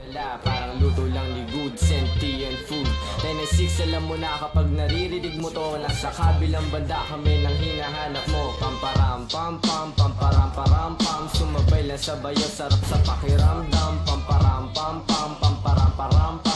Dala, parang luto lang ni good sentient food. 996, alam mo na kapag naririnig mo to Nasa kabilang banda kami nang hinahanap mo. Pamparam, pam, pam, pamparam, param, pam. Sumabay lang sa bayo, sarap sa pakiramdam. Pamparam, pam, pam, pamparam, param, pam.